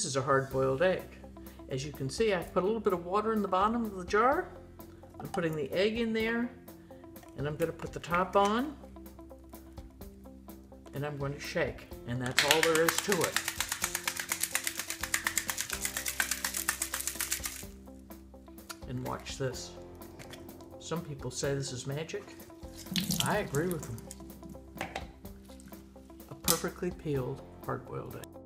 This is a hard-boiled egg. As you can see, I put a little bit of water in the bottom of the jar. I'm putting the egg in there, and I'm going to put the top on, and I'm going to shake, and that's all there is to it. And watch this. Some people say this is magic. I agree with them. A perfectly peeled hard-boiled egg.